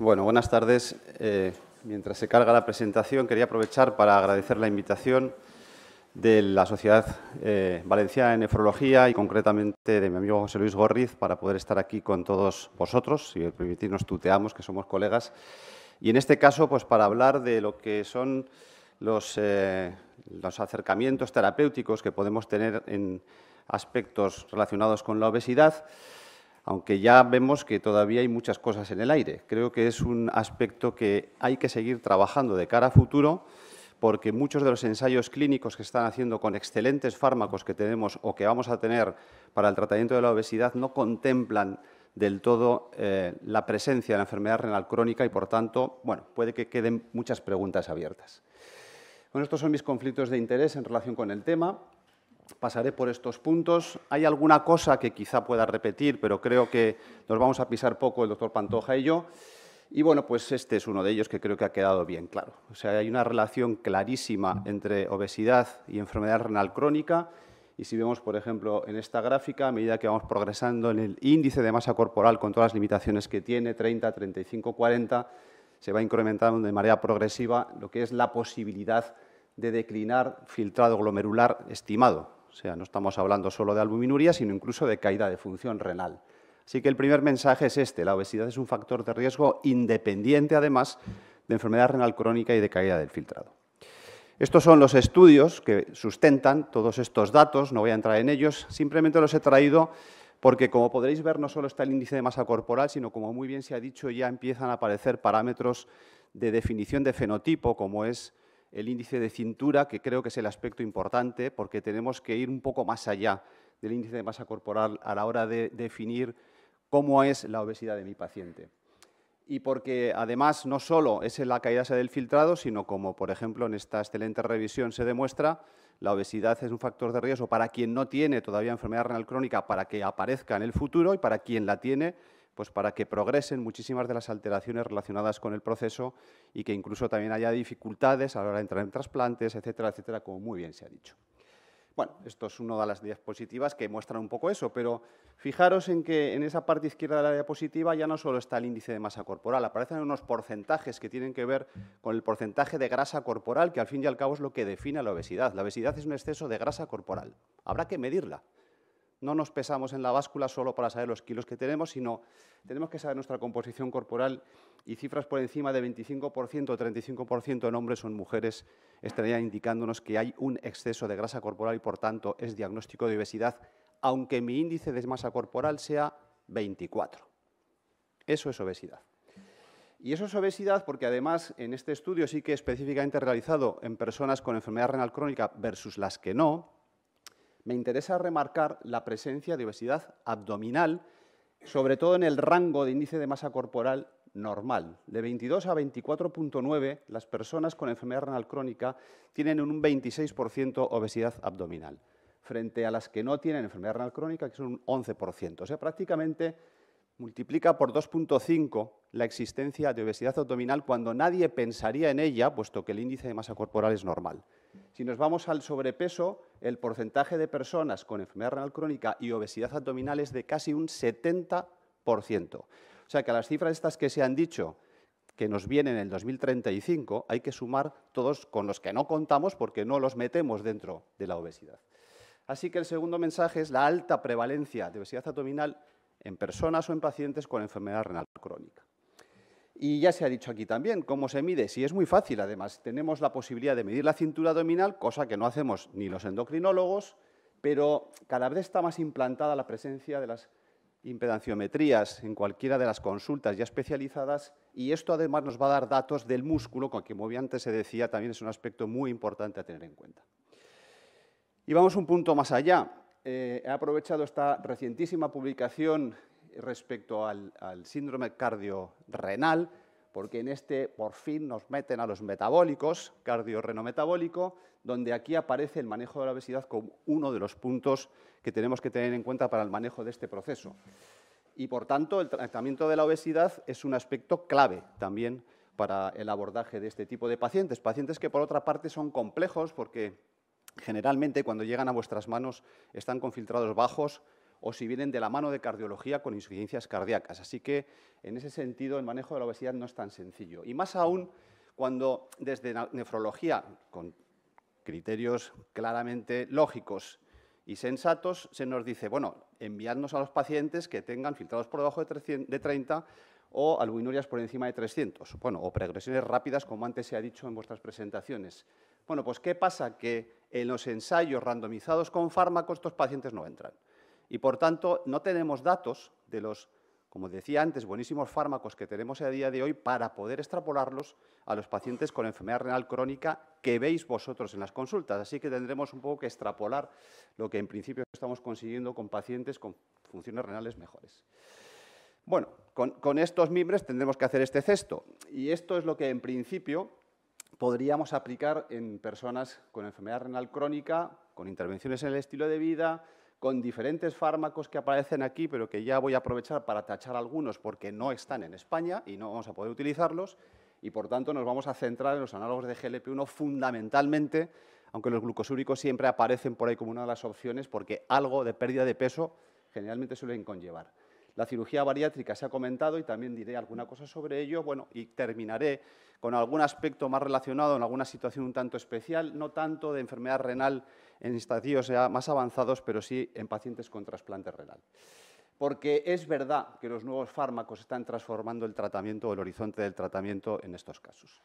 Bueno, buenas tardes. Eh, mientras se carga la presentación, quería aprovechar para agradecer la invitación de la Sociedad eh, Valenciana de Nefrología y concretamente de mi amigo José Luis Gorriz para poder estar aquí con todos vosotros, si me permitís nos tuteamos, que somos colegas, y en este caso pues para hablar de lo que son los, eh, los acercamientos terapéuticos que podemos tener en aspectos relacionados con la obesidad aunque ya vemos que todavía hay muchas cosas en el aire. Creo que es un aspecto que hay que seguir trabajando de cara a futuro, porque muchos de los ensayos clínicos que están haciendo con excelentes fármacos que tenemos o que vamos a tener para el tratamiento de la obesidad no contemplan del todo eh, la presencia de la enfermedad renal crónica y, por tanto, bueno, puede que queden muchas preguntas abiertas. Bueno, estos son mis conflictos de interés en relación con el tema. Pasaré por estos puntos. Hay alguna cosa que quizá pueda repetir, pero creo que nos vamos a pisar poco el doctor Pantoja y yo. Y bueno, pues este es uno de ellos que creo que ha quedado bien claro. O sea, hay una relación clarísima entre obesidad y enfermedad renal crónica. Y si vemos, por ejemplo, en esta gráfica, a medida que vamos progresando en el índice de masa corporal con todas las limitaciones que tiene, 30, 35, 40, se va incrementando de manera progresiva lo que es la posibilidad de declinar filtrado glomerular estimado. O sea, no estamos hablando solo de albuminuria, sino incluso de caída de función renal. Así que el primer mensaje es este, la obesidad es un factor de riesgo independiente, además, de enfermedad renal crónica y de caída del filtrado. Estos son los estudios que sustentan todos estos datos, no voy a entrar en ellos, simplemente los he traído porque, como podréis ver, no solo está el índice de masa corporal, sino, como muy bien se ha dicho, ya empiezan a aparecer parámetros de definición de fenotipo, como es el índice de cintura, que creo que es el aspecto importante, porque tenemos que ir un poco más allá del índice de masa corporal a la hora de definir cómo es la obesidad de mi paciente. Y porque además no solo es la caída del filtrado, sino como por ejemplo en esta excelente revisión se demuestra, la obesidad es un factor de riesgo para quien no tiene todavía enfermedad renal crónica para que aparezca en el futuro y para quien la tiene pues para que progresen muchísimas de las alteraciones relacionadas con el proceso y que incluso también haya dificultades a la hora de entrar en trasplantes, etcétera, etcétera, como muy bien se ha dicho. Bueno, esto es una de las diapositivas que muestran un poco eso, pero fijaros en que en esa parte izquierda de la diapositiva ya no solo está el índice de masa corporal, aparecen unos porcentajes que tienen que ver con el porcentaje de grasa corporal, que al fin y al cabo es lo que define la obesidad. La obesidad es un exceso de grasa corporal. Habrá que medirla. No nos pesamos en la báscula solo para saber los kilos que tenemos, sino tenemos que saber nuestra composición corporal y cifras por encima de 25% o 35% en hombres o en mujeres estarían indicándonos que hay un exceso de grasa corporal y, por tanto, es diagnóstico de obesidad, aunque mi índice de masa corporal sea 24. Eso es obesidad. Y eso es obesidad porque además en este estudio sí que específicamente realizado en personas con enfermedad renal crónica versus las que no, me interesa remarcar la presencia de obesidad abdominal, sobre todo en el rango de índice de masa corporal normal. De 22 a 24.9, las personas con enfermedad renal crónica tienen un 26% obesidad abdominal, frente a las que no tienen enfermedad renal crónica, que son un 11%. O sea, prácticamente multiplica por 2.5 la existencia de obesidad abdominal cuando nadie pensaría en ella, puesto que el índice de masa corporal es normal. Si nos vamos al sobrepeso, el porcentaje de personas con enfermedad renal crónica y obesidad abdominal es de casi un 70%. O sea que a las cifras estas que se han dicho, que nos vienen en el 2035, hay que sumar todos con los que no contamos porque no los metemos dentro de la obesidad. Así que el segundo mensaje es la alta prevalencia de obesidad abdominal en personas o en pacientes con enfermedad renal crónica. Y ya se ha dicho aquí también cómo se mide. Si es muy fácil, además, tenemos la posibilidad de medir la cintura abdominal, cosa que no hacemos ni los endocrinólogos, pero cada vez está más implantada la presencia de las impedanciometrías en cualquiera de las consultas ya especializadas y esto además nos va a dar datos del músculo, que como antes se decía también es un aspecto muy importante a tener en cuenta. Y vamos un punto más allá. Eh, he aprovechado esta recientísima publicación respecto al, síndrome cardiorrenal, porque en este por fin nos meten a los metabólicos, cardiorrenometabólico, donde aquí aparece el manejo de la obesidad como uno de los puntos que tenemos que tener en cuenta para el manejo de este proceso. Y por tanto, el tratamiento de la obesidad es un aspecto clave también para el abordaje de este tipo de pacientes. Pacientes que, por otra parte, son complejos porque generalmente cuando llegan a vuestras manos están con filtrados bajos o si vienen de la mano de cardiología con insuficiencias cardíacas. Así que, en ese sentido, el manejo de la obesidad no es tan sencillo. Y más aún cuando desde nefrología, con criterios claramente lógicos y sensatos, se nos dice, bueno, enviadnos a los pacientes que tengan filtrados por debajo de 30 o albuminiurias por encima de 300, bueno, o progresiones rápidas, como antes se ha dicho en vuestras presentaciones. Bueno, pues ¿qué pasa? Que en los ensayos randomizados con fármacos estos pacientes no entran. Y, por tanto, no tenemos datos de los, como decía antes, buenísimos fármacos que tenemos a día de hoy para poder extrapolarlos a los pacientes con enfermedad renal crónica que veis vosotros en las consultas. Así que tendremos un poco que extrapolar lo que en principio estamos consiguiendo con pacientes con funciones renales mejores. Bueno, con, estos mimbres tendremos que hacer este cesto. Y esto es lo que en principio podríamos aplicar en personas con enfermedad renal crónica, con intervenciones en el estilo de vida, con diferentes fármacos que aparecen aquí, pero que ya voy a aprovechar para tachar algunos porque no están en España y no vamos a poder utilizarlos. Y, por tanto, nos vamos a centrar en los análogos de GLP-1 fundamentalmente, aunque los glucosúricos siempre aparecen por ahí como una de las opciones, porque algo de pérdida de peso generalmente suelen conllevar. La cirugía bariátrica se ha comentado y también diré alguna cosa sobre ello. Bueno, y terminaré con algún aspecto más relacionado en alguna situación un tanto especial, no tanto de enfermedad renal en estadios más avanzados, pero sí en pacientes con trasplante renal. Porque es verdad que los nuevos fármacos están transformando el tratamiento el horizonte del tratamiento en estos casos.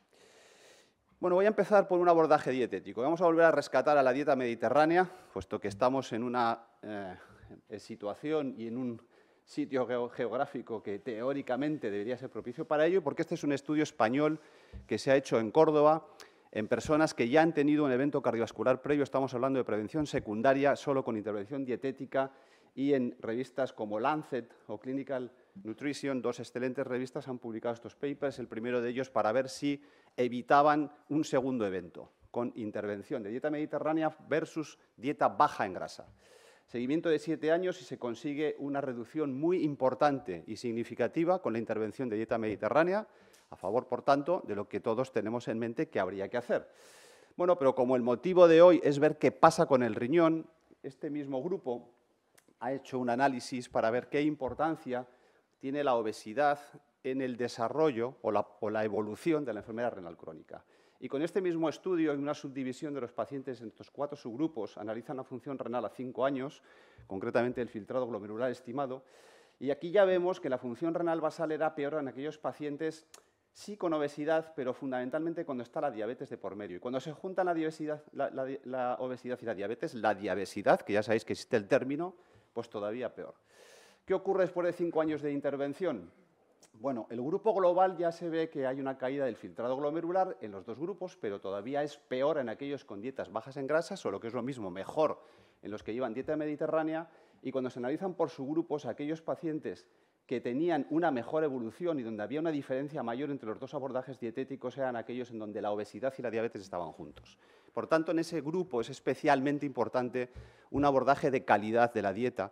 Bueno, voy a empezar por un abordaje dietético. Vamos a volver a rescatar a la dieta mediterránea, puesto que estamos en una eh, situación y en un sitio geográfico que teóricamente debería ser propicio para ello, porque este es un estudio español que se ha hecho en Córdoba en personas que ya han tenido un evento cardiovascular previo, estamos hablando de prevención secundaria solo con intervención dietética y en revistas como Lancet o Clinical Nutrition, dos excelentes revistas han publicado estos papers, el primero de ellos para ver si evitaban un segundo evento con intervención de dieta mediterránea versus dieta baja en grasa. Seguimiento de siete años y se consigue una reducción muy importante y significativa con la intervención de dieta mediterránea, a favor, por tanto, de lo que todos tenemos en mente que habría que hacer. Bueno, pero como el motivo de hoy es ver qué pasa con el riñón, este mismo grupo ha hecho un análisis para ver qué importancia tiene la obesidad en el desarrollo o la, o la evolución de la enfermedad renal crónica. Y con este mismo estudio, en una subdivisión de los pacientes en estos cuatro subgrupos, analizan la función renal a cinco años, concretamente el filtrado glomerular estimado, y aquí ya vemos que la función renal basal era peor en aquellos pacientes sí con obesidad, pero fundamentalmente cuando está la diabetes de por medio. Y cuando se juntan la, obesidad y la diabetes, la diabesidad, que ya sabéis que existe el término, pues todavía peor. ¿Qué ocurre después de cinco años de intervención? Bueno, el grupo global ya se ve que hay una caída del filtrado glomerular en los dos grupos, pero todavía es peor en aquellos con dietas bajas en grasas, o lo que es lo mismo, mejor en los que llevan dieta mediterránea. Y cuando se analizan por subgrupos, aquellos pacientes que tenían una mejor evolución y donde había una diferencia mayor entre los dos abordajes dietéticos eran aquellos en donde la obesidad y la diabetes estaban juntos. Por tanto, en ese grupo es especialmente importante un abordaje de calidad de la dieta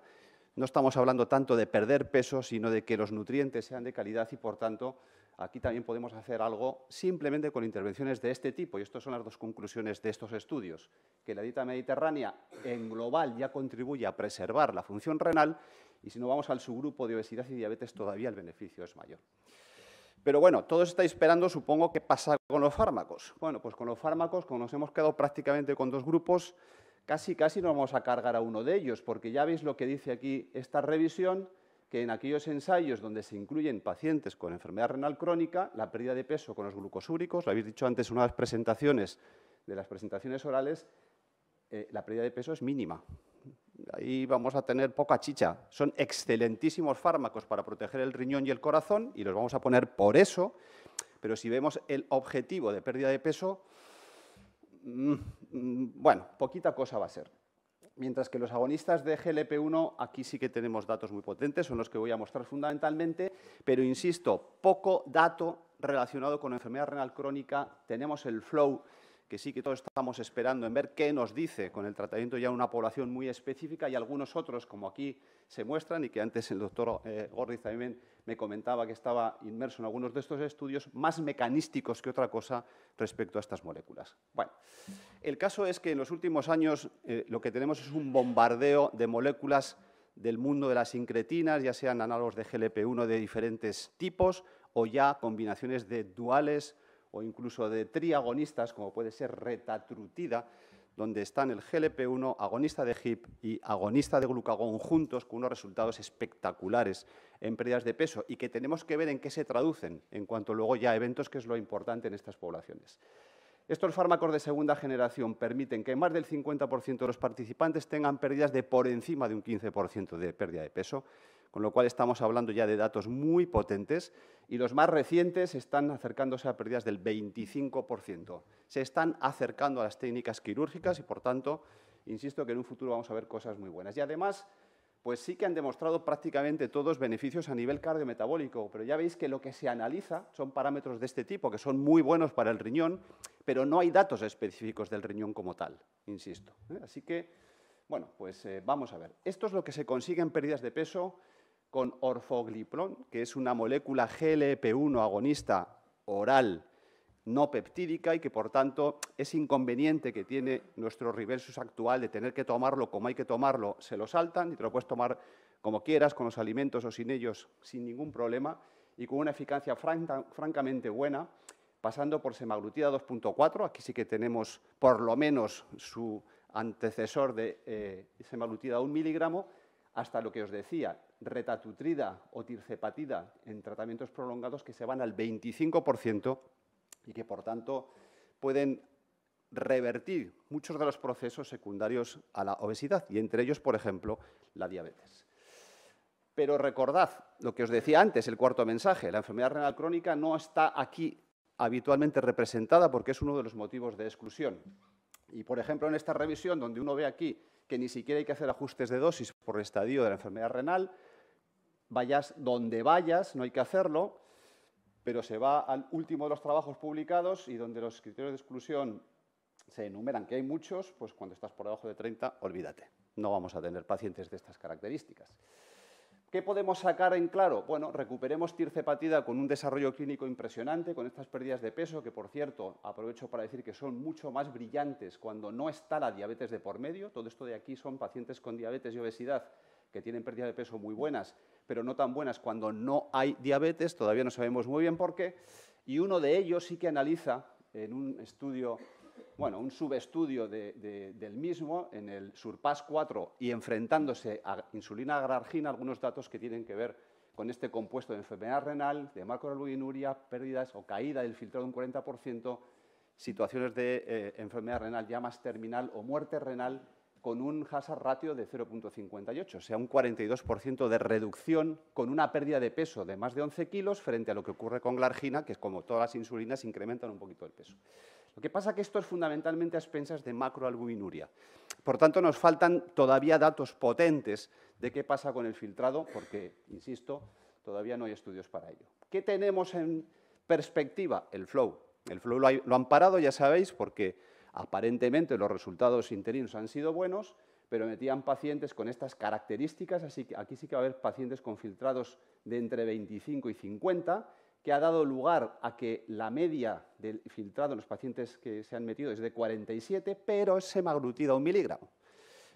no estamos hablando tanto de perder peso, sino de que los nutrientes sean de calidad y, por tanto, aquí también podemos hacer algo simplemente con intervenciones de este tipo. Y estas son las dos conclusiones de estos estudios, que la dieta mediterránea en global ya contribuye a preservar la función renal y si no vamos al subgrupo de obesidad y diabetes todavía el beneficio es mayor. Pero bueno, todos estáis esperando, supongo, qué pasa con los fármacos. Bueno, pues con los fármacos, como nos hemos quedado prácticamente con dos grupos, casi casi nos vamos a cargar a uno de ellos, porque ya veis lo que dice aquí esta revisión, que en aquellos ensayos donde se incluyen pacientes con enfermedad renal crónica, la pérdida de peso con los glucosúricos, lo habéis dicho antes en una de las presentaciones, de las presentaciones orales, eh, la pérdida de peso es mínima. Ahí vamos a tener poca chicha. Son excelentísimos fármacos para proteger el riñón y el corazón y los vamos a poner por eso, pero si vemos el objetivo de pérdida de peso, bueno, poquita cosa va a ser. Mientras que los agonistas de GLP-1, aquí sí que tenemos datos muy potentes, son los que voy a mostrar fundamentalmente, pero insisto, poco dato relacionado con enfermedad renal crónica. Tenemos el flow que sí que todos estamos esperando en ver qué nos dice con el tratamiento ya una población muy específica y algunos otros, como aquí se muestran y que antes el doctor eh, Gorriz también me comentaba que estaba inmerso en algunos de estos estudios, más mecanísticos que otra cosa respecto a estas moléculas. Bueno, el caso es que en los últimos años eh, lo que tenemos es un bombardeo de moléculas del mundo de las incretinas, ya sean análogos de GLP-1 de diferentes tipos o ya combinaciones de duales o incluso de triagonistas, como puede ser retatrutida, donde están el GLP-1, agonista de HIP y agonista de glucagón juntos con unos resultados espectaculares en pérdidas de peso y que tenemos que ver en qué se traducen en cuanto luego ya a eventos, que es lo importante en estas poblaciones. Estos fármacos de segunda generación permiten que más del 50% de los participantes tengan pérdidas de por encima de un 15% de pérdida de peso, con lo cual estamos hablando ya de datos muy potentes y los más recientes están acercándose a pérdidas del 25%. Se están acercando a las técnicas quirúrgicas y, por tanto, insisto que en un futuro vamos a ver cosas muy buenas. Y además, pues sí que han demostrado prácticamente todos beneficios a nivel cardiometabólico, pero ya veis que lo que se analiza son parámetros de este tipo, que son muy buenos para el riñón, pero no hay datos específicos del riñón como tal, insisto. ¿eh? Así que, bueno, pues eh, vamos a ver. Esto es lo que se consigue en pérdidas de peso con orfoglipron, que es una molécula GLP-1 agonista oral no peptídica y que, por tanto, es inconveniente que tiene nuestro reversus actual de tener que tomarlo como hay que tomarlo, se lo saltan y te lo puedes tomar como quieras, con los alimentos o sin ellos, sin ningún problema y con una eficacia francamente buena, pasando por semaglutida 2.4, aquí sí que tenemos por lo menos su antecesor de eh, semaglutida 1 miligramo, hasta lo que os decía, retatutrida o tircepatida en tratamientos prolongados que se van al 25% y que, por tanto, pueden revertir muchos de los procesos secundarios a la obesidad y entre ellos, por ejemplo, la diabetes. Pero recordad lo que os decía antes, el cuarto mensaje, la enfermedad renal crónica no está aquí habitualmente representada porque es uno de los motivos de exclusión. Y, por ejemplo, en esta revisión, donde uno ve aquí que ni siquiera hay que hacer ajustes de dosis por estadio de la enfermedad renal, vayas donde vayas, no hay que hacerlo, pero se va al último de los trabajos publicados y donde los criterios de exclusión se enumeran, que hay muchos, pues cuando estás por debajo de 30, olvídate. No vamos a tener pacientes de estas características. ¿Qué podemos sacar en claro? Bueno, recuperemos tircepatida con un desarrollo clínico impresionante, con estas pérdidas de peso, que por cierto, aprovecho para decir que son mucho más brillantes cuando no está la diabetes de por medio. Todo esto de aquí son pacientes con diabetes y obesidad que tienen pérdidas de peso muy buenas pero no tan buenas cuando no hay diabetes, todavía no sabemos muy bien por qué, y uno de ellos sí que analiza en un estudio, bueno, un subestudio del mismo, en el Surpass 4, y enfrentándose a insulina agrargina, algunos datos que tienen que ver con este compuesto de enfermedad renal, de macroalbuminuria, pérdidas o caída del filtrado un 40%, situaciones de eh, enfermedad renal ya más terminal o muerte renal con un hazard ratio de 0.58, o sea, un 42% de reducción con una pérdida de peso de más de 11 kilos frente a lo que ocurre con glargina, que es como todas las insulinas incrementan un poquito el peso. Lo que pasa es que esto es fundamentalmente a expensas de macroalbuminuria. Por tanto, nos faltan todavía datos potentes de qué pasa con el filtrado, porque, insisto, todavía no hay estudios para ello. ¿Qué tenemos en perspectiva? El flow. El flow lo han parado, ya sabéis, porque Aparentemente los resultados interinos han sido buenos, pero metían pacientes con estas características, así que aquí sí que va a haber pacientes con filtrados de entre 25 y 50, que ha dado lugar a que la media del filtrado en los pacientes que se han metido es de 47, pero es semaglutida un miligramo.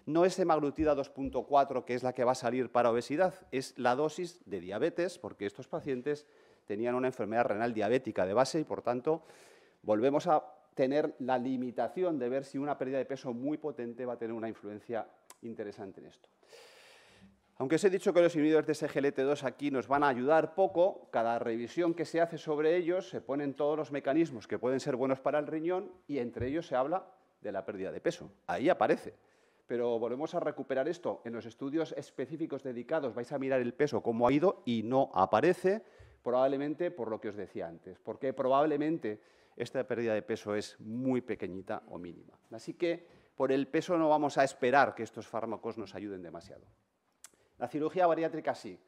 No es semaglutida 2.4, que es la que va a salir para obesidad, es la dosis de diabetes, porque estos pacientes tenían una enfermedad renal diabética de base y, por tanto, volvemos a tener la limitación de ver si una pérdida de peso muy potente va a tener una influencia interesante en esto. Aunque os he dicho que los inhibidores de SGLT2 aquí nos van a ayudar poco, cada revisión que se hace sobre ellos se ponen todos los mecanismos que pueden ser buenos para el riñón y entre ellos se habla de la pérdida de peso. Ahí aparece. Pero volvemos a recuperar esto. En los estudios específicos dedicados vais a mirar el peso, cómo ha ido y no aparece, probablemente por lo que os decía antes. Porque probablemente esta pérdida de peso es muy pequeñita o mínima. Así que por el peso no vamos a esperar que estos fármacos nos ayuden demasiado. La cirugía bariátrica sí.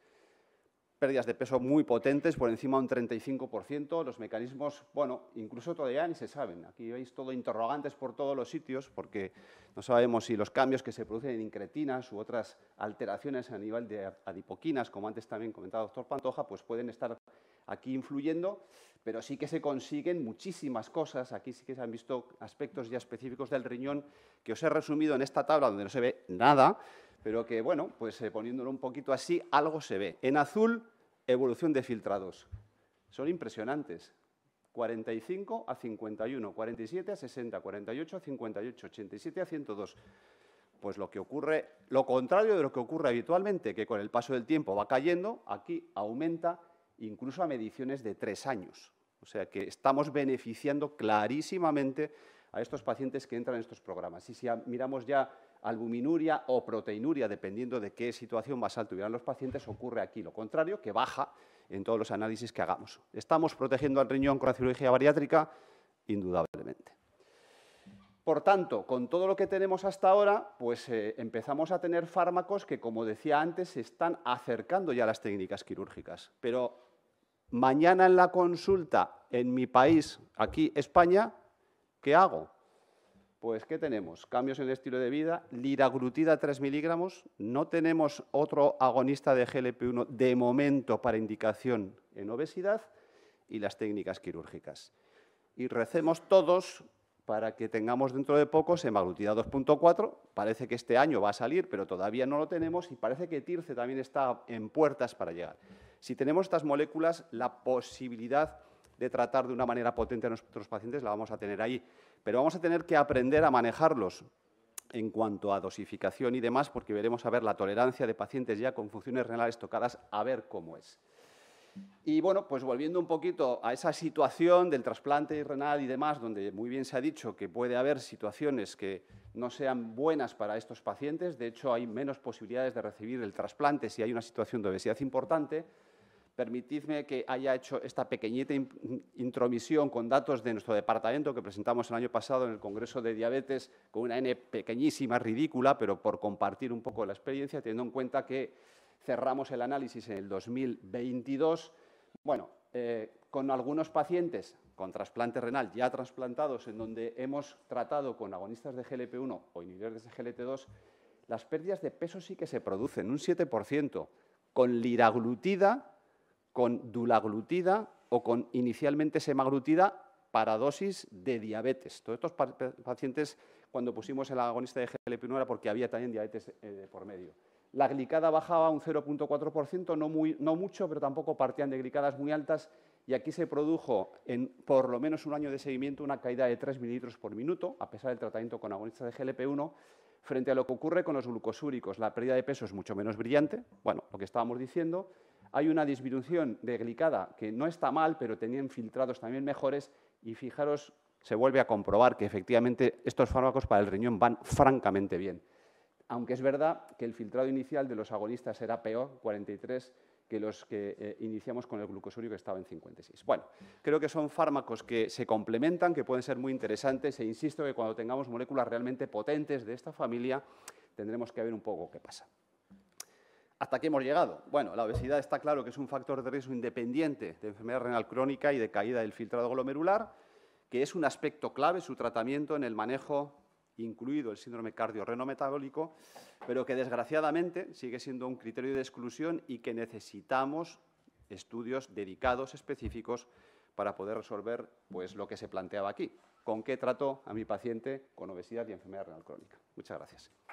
Pérdidas de peso muy potentes, por encima de un 35%. Los mecanismos, bueno, incluso todavía ni se saben. Aquí veis todo interrogantes por todos los sitios, porque no sabemos si los cambios que se producen en incretinas u otras alteraciones a nivel de adipoquinas, como antes también comentaba el doctor Pantoja, pues pueden estar aquí influyendo, pero sí que se consiguen muchísimas cosas. Aquí sí que se han visto aspectos ya específicos del riñón que os he resumido en esta tabla donde no se ve nada, pero que, bueno, pues eh, poniéndolo un poquito así, algo se ve. En azul, evolución de filtrados. Son impresionantes. 45 a 51, 47 a 60, 48 a 58, 87 a 102. Pues lo que ocurre, lo contrario de lo que ocurre habitualmente, que con el paso del tiempo va cayendo, aquí aumenta incluso a mediciones de tres años. O sea que estamos beneficiando clarísimamente a estos pacientes que entran en estos programas. Y si miramos ya albuminuria o proteinuria, dependiendo de qué situación basal tuvieran los pacientes, ocurre aquí lo contrario, que baja en todos los análisis que hagamos. ¿Estamos protegiendo al riñón con la cirugía bariátrica? Indudablemente. Por tanto, con todo lo que tenemos hasta ahora, pues eh, empezamos a tener fármacos que, como decía antes, se están acercando ya a las técnicas quirúrgicas. Pero mañana en la consulta en mi país, aquí España, ¿qué hago? Pues, ¿qué tenemos? Cambios en el estilo de vida, liraglutida 3 miligramos, no tenemos otro agonista de GLP-1 de momento para indicación en obesidad y las técnicas quirúrgicas. Y recemos todos para que tengamos dentro de poco semaglutida 2.4. Parece que este año va a salir, pero todavía no lo tenemos y parece que TIRCE también está en puertas para llegar. Si tenemos estas moléculas, la posibilidad de tratar de una manera potente a nuestros pacientes la vamos a tener ahí pero vamos a tener que aprender a manejarlos en cuanto a dosificación y demás, porque veremos a ver la tolerancia de pacientes ya con funciones renales tocadas, a ver cómo es. Y bueno, pues volviendo un poquito a esa situación del trasplante renal y demás, donde muy bien se ha dicho que puede haber situaciones que no sean buenas para estos pacientes, de hecho hay menos posibilidades de recibir el trasplante si hay una situación de obesidad importante, Permitidme que haya hecho esta pequeñita intromisión con datos de nuestro departamento que presentamos el año pasado en el Congreso de Diabetes con una N pequeñísima, ridícula, pero por compartir un poco la experiencia, teniendo en cuenta que cerramos el análisis en el 2022. Bueno, eh, con algunos pacientes con trasplante renal ya trasplantados, en donde hemos tratado con agonistas de GLP-1 o inhibidores de GLT2, las pérdidas de peso sí que se producen, un 7%, con liraglutida con dulaglutida o con inicialmente semaglutida para dosis de diabetes. Todos estos pacientes, cuando pusimos el agonista de GLP-1 era porque había también diabetes eh, por medio. La glicada bajaba un 0.4%, no, no mucho, pero tampoco partían de glicadas muy altas, y aquí se produjo en por lo menos un año de seguimiento una caída de 3 mililitros por minuto, a pesar del tratamiento con agonistas de GLP-1, frente a lo que ocurre con los glucosúricos. La pérdida de peso es mucho menos brillante, bueno, lo que estábamos diciendo, hay una disminución de glicada que no está mal, pero tenían filtrados también mejores y fijaros, se vuelve a comprobar que efectivamente estos fármacos para el riñón van francamente bien. Aunque es verdad que el filtrado inicial de los agonistas era peor, 43, que los que eh, iniciamos con el glucosúrico que estaba en 56. Bueno, creo que son fármacos que se complementan, que pueden ser muy interesantes e insisto que cuando tengamos moléculas realmente potentes de esta familia tendremos que ver un poco qué pasa. ¿Hasta qué hemos llegado? Bueno, la obesidad está claro que es un factor de riesgo independiente de enfermedad renal crónica y de caída del filtrado glomerular, que es un aspecto clave su tratamiento en el manejo, incluido el síndrome cardiorrenometabólico, pero que desgraciadamente sigue siendo un criterio de exclusión y que necesitamos estudios dedicados, específicos, para poder resolver pues, lo que se planteaba aquí. ¿Con qué trato a mi paciente con obesidad y enfermedad renal crónica? Muchas gracias.